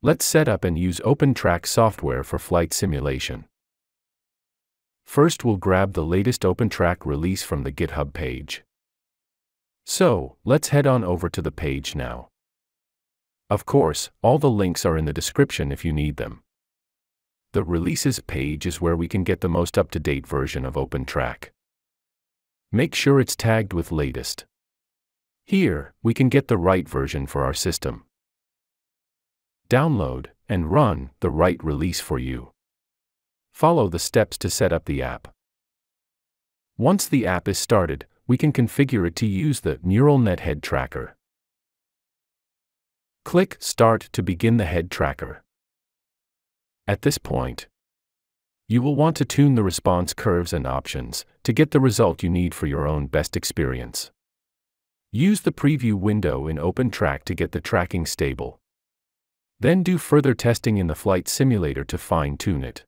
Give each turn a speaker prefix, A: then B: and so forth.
A: Let's set up and use OpenTrack software for flight simulation. First we'll grab the latest OpenTrack release from the GitHub page. So, let's head on over to the page now. Of course, all the links are in the description if you need them. The releases page is where we can get the most up-to-date version of OpenTrack. Make sure it's tagged with latest. Here, we can get the right version for our system. Download and run the right release for you. Follow the steps to set up the app. Once the app is started, we can configure it to use the Neural Net Head Tracker. Click Start to begin the head tracker. At this point, you will want to tune the response curves and options to get the result you need for your own best experience. Use the preview window in OpenTrack to get the tracking stable. Then do further testing in the flight simulator to fine tune it.